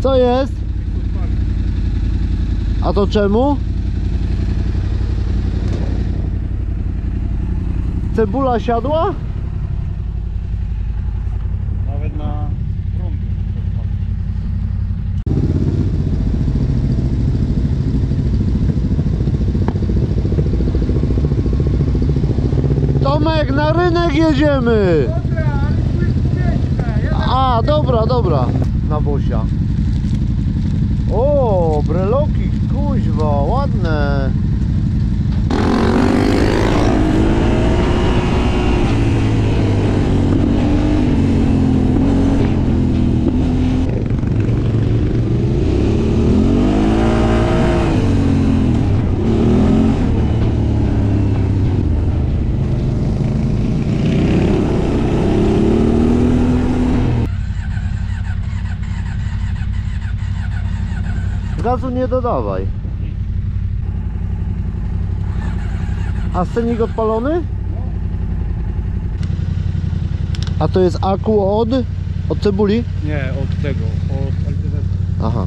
Co jest? A to czemu? Cebula siadła? Nawet na prądu. Tomek, na rynek jedziemy! Dobra, ale tu jest. A, dobra, dobra. Na Bosia. O, breloki, kuźwa, ładne. Gazu nie dodawaj. A scenik odpalony? A to jest aku od? Od cebuli? Nie, od tego, od. Aha.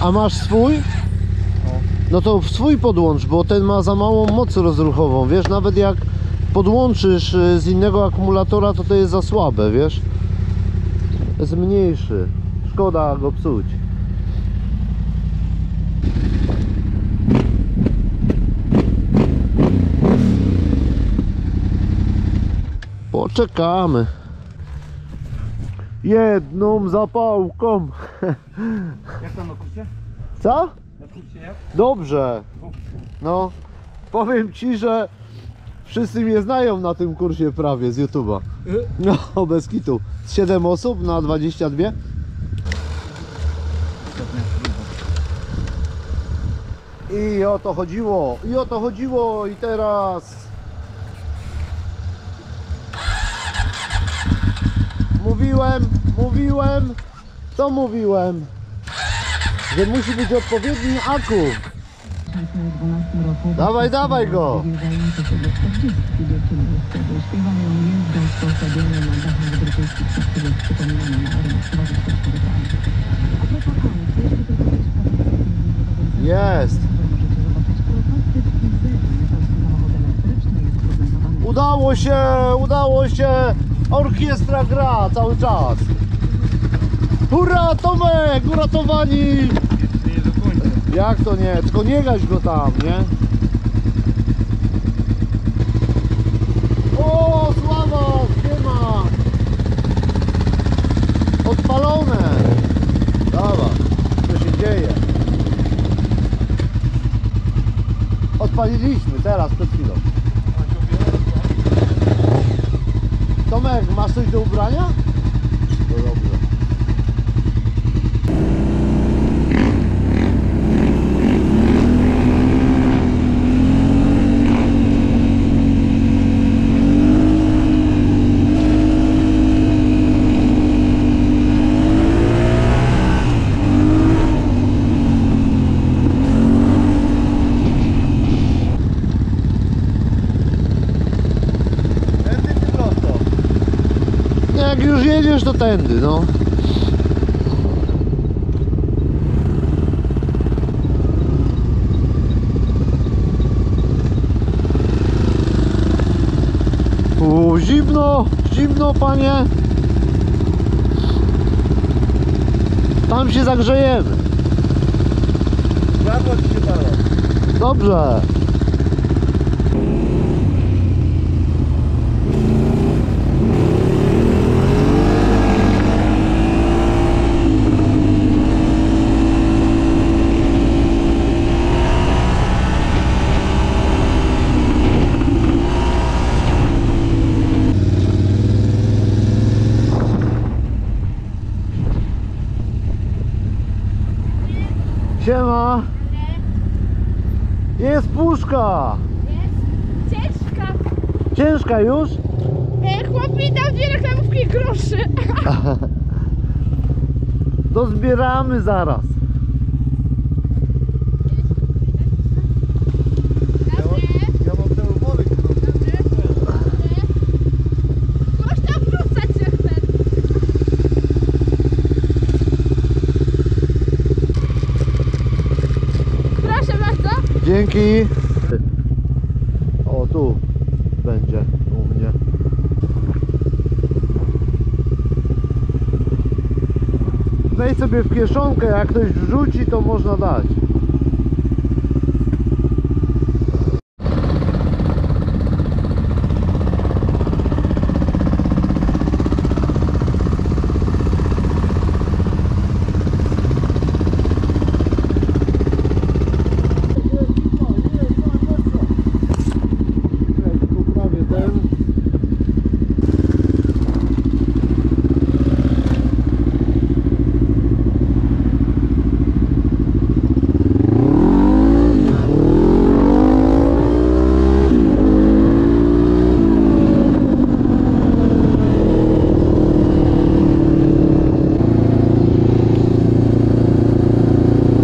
A masz swój? O. No to swój podłącz, bo ten ma za małą moc rozruchową, wiesz, nawet jak podłączysz y, z innego akumulatora, to to jest za słabe, wiesz? Jest mniejszy. Szkoda go psuć. Poczekamy. Jedną zapałką. Jak tam na kursie? Co? Dobrze. No, powiem ci, że wszyscy mnie znają na tym kursie prawie z YouTube'a. No, bez kitu. Z 7 osób na 22. I o to chodziło, i o to chodziło, i teraz. Mówiłem, mówiłem, co mówiłem? Że musi być odpowiedni aku. Dawaj, dawaj go. Zbliżające Udało się, udało się. Orkiestra gra cały czas. Hurra, Tomek, uratowani. Jak to nie? Tylko nie gaś go tam, nie? O, sława, siema. Odpalone. Dawa, co się dzieje? Odpaliliśmy teraz, przed chwilą. Tomek, masz coś do ubrania? To dobrze. Tędy czy prosto? Jak jedziesz, to tędy, no. U, zimno, zimno, panie. Tam się zagrzejemy. Brawo ci się. Dobrze. Reklamówka już? E, chłop mi dał dwie reklamówki groszy. To zbieramy zaraz. Dzięki. Sobie w kieszonkę, jak ktoś wrzuci, to można dać. Prawie ten.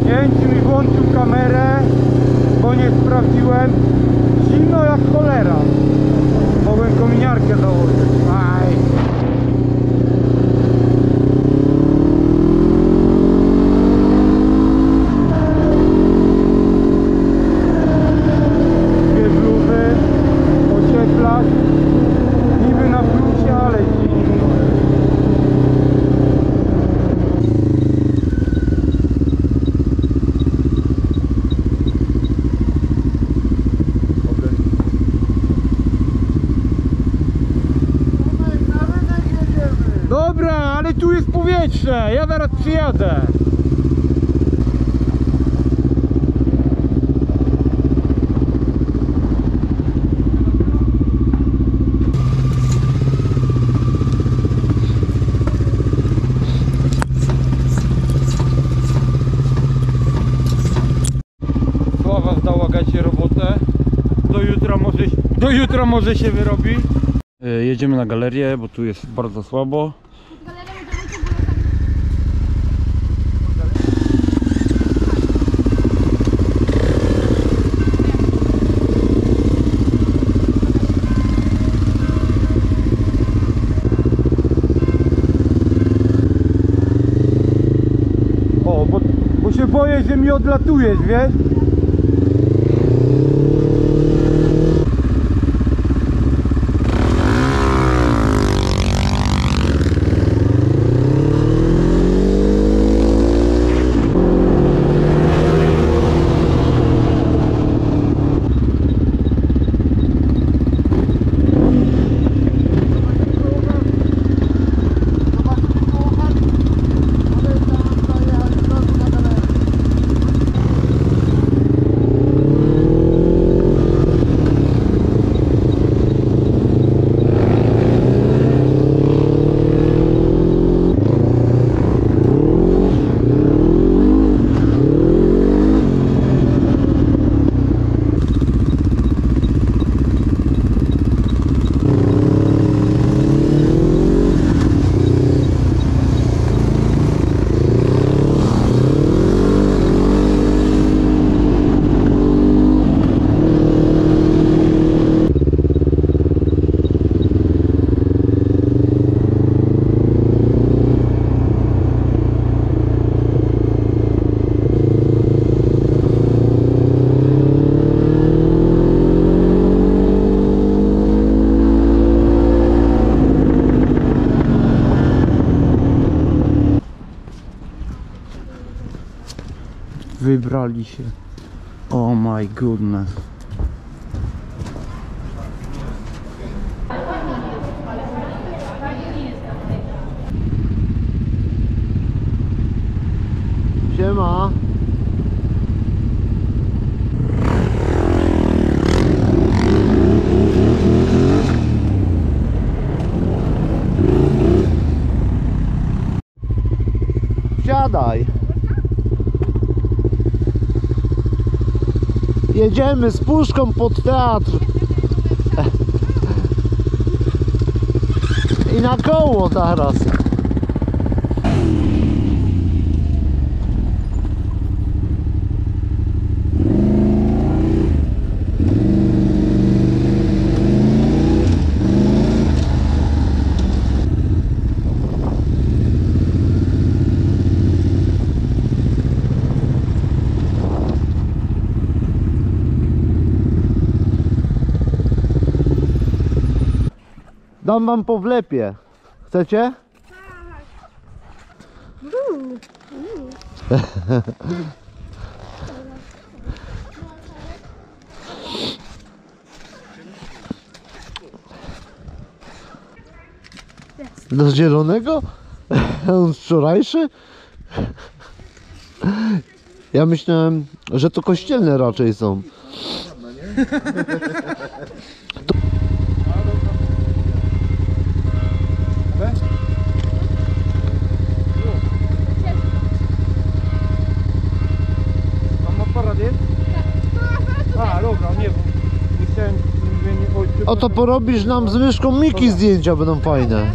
Nie wiem czy mi włączył kamerę, bo nie sprawdziłem. Zimno jak cholera. Mogłem kominiarkę założyć. Aj. Dwie bluzy, ocieplać. Niby na plusie, ale zimno. Dobra, ale tu powietrze, ja zaraz przyjadę. Sława zdała gacie robotę. Do jutra może, do jutra może się wyrobi. E, Jedziemy na galerię, bo tu jest bardzo słabo. O, bo, bo się boję, że mi odlatujesz, wiesz? Wybrali się. Oh my goodness. Siema. Siadaj. Jedziemy z puszką pod teatr. I na koło teraz. Dam wam po wlepie. Chcecie? Do zielonego? On wczorajszy? Ja myślałem, że to kościelne raczej są. Oto porobisz nam z myszką Miki zdjęcia, będą fajne.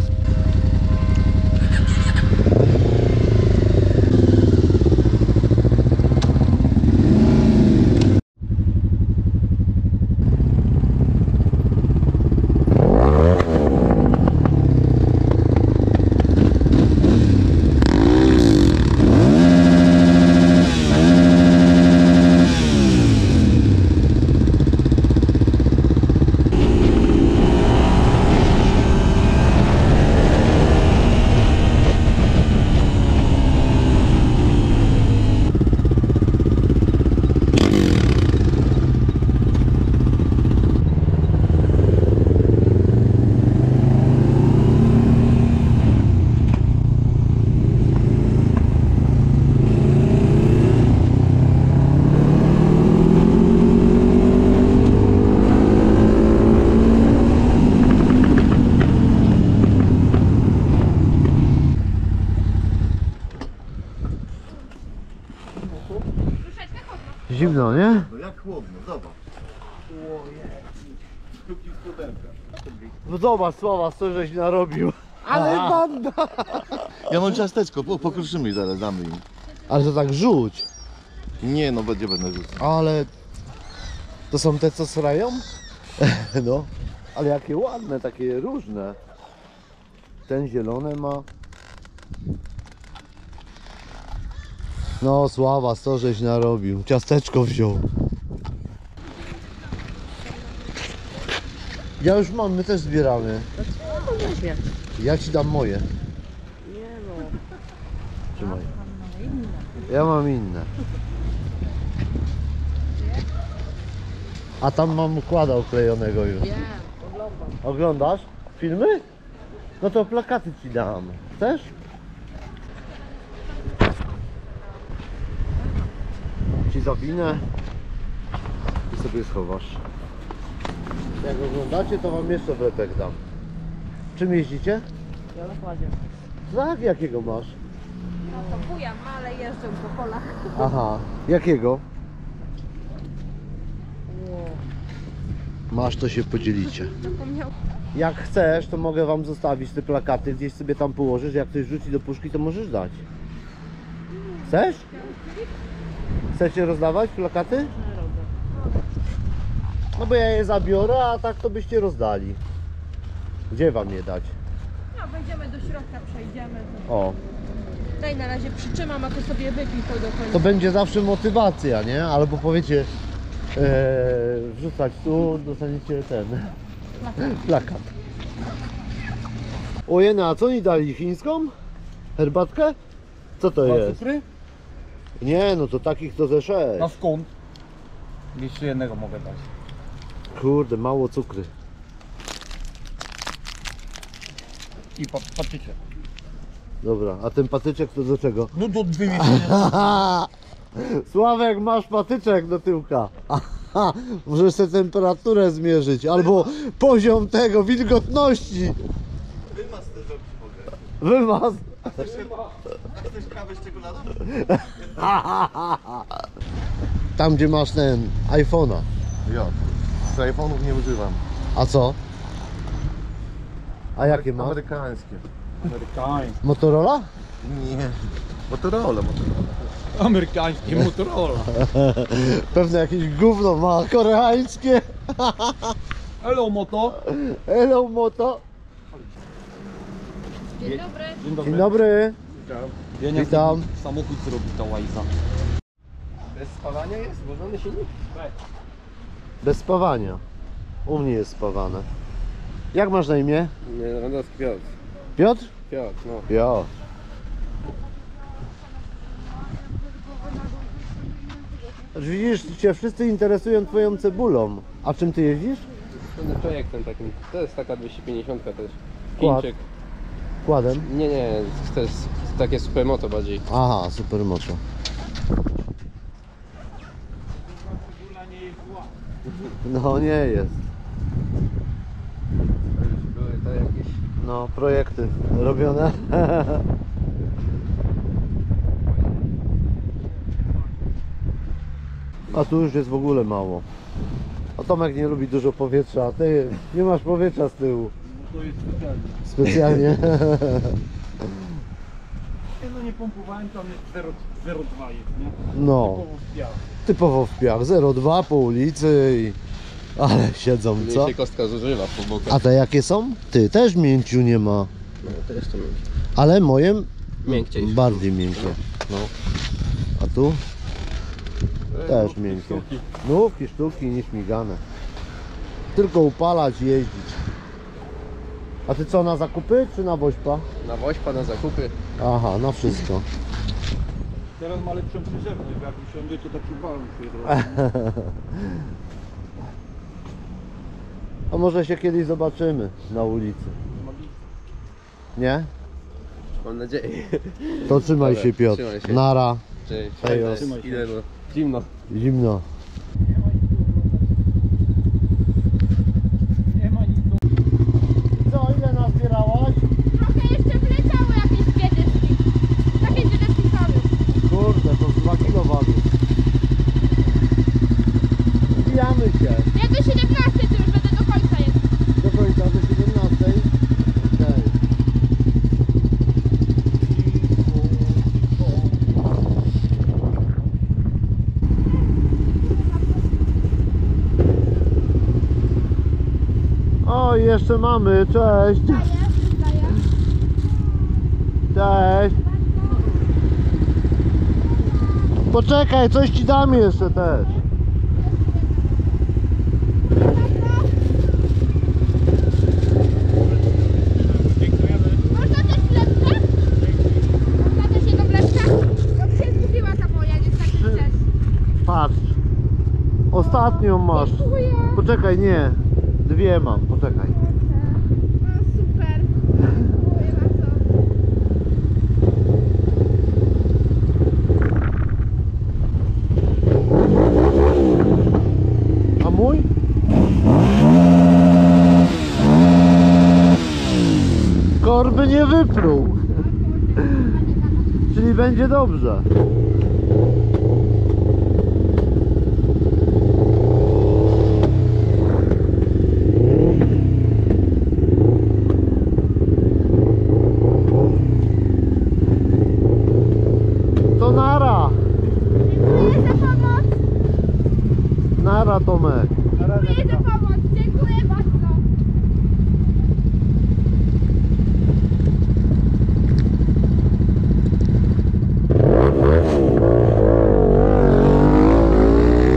Zimno, nie? No jak chłodno, zobacz. Sztuki spodenka. No zobacz, Sława, co żeś narobił. Ale banda! Ja mam ciasteczko, po, pokruszymy i zaraz, damy im. Ale to tak rzuć. Nie no, będzie będę rzucał. Ale to są te, co srają? No, ale jakie ładne, takie różne. Ten zielone ma. No, sława, co żeś narobił. Ciasteczko wziął. Ja już mam, my też zbieramy. Ja ci dam moje. Nie no. Trzymaj. Ja mam inne. A tam mam układa oklejonego już. Nie, oglądam. Oglądasz filmy? No to plakaty ci dam. Chcesz? Ci zawinę i sobie schowasz. Jak oglądacie, to wam jeszcze wlepek dam. Czym jeździcie? Ja dokładnie. Tak, jakiego masz? No to buja, ale jeżdżę po polach. Aha, jakiego? Masz, to się podzielicie. Jak chcesz, to mogę wam zostawić te plakaty, gdzieś sobie tam położysz. Jak ktoś rzuci do puszki, to możesz dać. Chcesz? Chcecie rozdawać plakaty? No bo ja je zabiorę, a tak to byście rozdali. Gdzie wam je dać? No, wejdziemy do środka, przejdziemy. To... O, Daj na razie przytrzymam, a ty sobie wypij to do końca. to będzie zawsze motywacja, nie? Albo powiecie, e, wrzucać tu, dostaniecie ten plakat. Ojej, a co oni dali? Chińską? Herbatkę? Co to jest? cukry? Nie, no to takich to ze sześć. Na skąd? Jeszcze jednego mogę dać. Kurde, mało cukry. I pa patrzycie. Dobra, a ten patyczek to do czego? No do dwie miesiące. Sławek, masz patyczek do tyłka. Aha, możesz sobie temperaturę zmierzyć, albo poziom tego, wilgotności. Wymaz też zrobić mogę. Wymaz. Chcesz kawę z czekoladą? Tam, gdzie masz ten iPhone'a. Ja. Z iPhone'ów nie używam. A co? A jakie masz? Amerykańskie. Amerykańskie. Motorola? Nie. Motorola, Motorola. Amerykańskie Motorola. Pewnie jakieś gówno ma, koreańskie. Hello Moto. Hello Moto. Dzień dobry. Dzień dobry. Dzień dobry. Wienia, Witam. Samochód zrobi ta łajza. Bez spawania jest? Włożony silnik? Bez spawania. U mnie jest spawane. Jak masz na imię? Lewandowski Piotr. Piotr? Piotr, no. Jo. Widzisz, cię wszyscy interesują twoją cebulą. A czym ty jeździsz? Ten projektem takim. To jest taka 250 też. Chińczyk. Nie, nie, to jest takie supermoto bardziej. Aha, super moto. No nie jest. Były to jakieś... No, projekty robione. A tu już jest w ogóle mało. A Tomek nie lubi dużo powietrza, a ty nie masz powietrza z tyłu. To jest specjalnie. Specjalnie. Ja no nie pompowałem, tam jest 0,2 jest, nie? No, Typowo w piach. typowo w piach. 0,2 po ulicy i... Ale siedzą, co? Mniej się kostka zużywa po bokach. A te jakie są? Ty, też mięciu nie ma. No, to jest to miękkie. Ale moje Miękciej. bardziej miękkie. No. A tu? Też miękkie. Nówki, sztuki, nieśmigane. Tylko upalać i jeździć. A ty co, na zakupy czy na woźpa? Na woźpa, na zakupy. Aha, na wszystko. Teraz ma lepszą przyzewność, bo jak usiądzie to taki balon się. A może się kiedyś zobaczymy na ulicy. Nie? Mam nadzieję. To trzymaj Dobra, się Piotr. trzymaj się. Nara. Cześć. Hejos. Trzymaj się. Idę, no. Zimno. Zimno. Nie ma nic do... Co, ile nazbierałaś? Trochę jeszcze wleciały jakieś dwie dyski. Takie dwie dyski same. Kurde, to z 2 kg Wbijamy się. Ja do 17 to już będę do końca jest. Do końca, do 17. Okej. Mamy, cześć. Cześć. Poczekaj, coś ci dam jeszcze też. Można też wlepkę? Można też jedną wlepkę? To się zgubiła ta moja, niestety też. Patrz. Ostatnią masz. Dziękuję. Poczekaj, nie. Dwie mam, poczekaj. No super. Dziękuję bardzo. A mój? Korby nie wypruł. Czyli będzie dobrze. To nara. Dziękuję za pomoc. Nara Tomek. Dziękuję za pomoc. Dziękuję bardzo.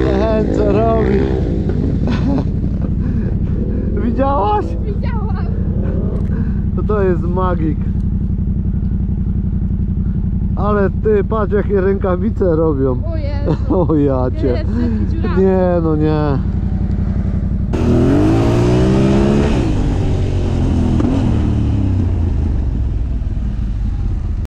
Ten co robi. Widziałaś? Widziałam. To to jest magik. Ale ty, patrz jakie rękawice robią. O Jezu. O ja cię. Jest taki dziurawy. Nie, no nie.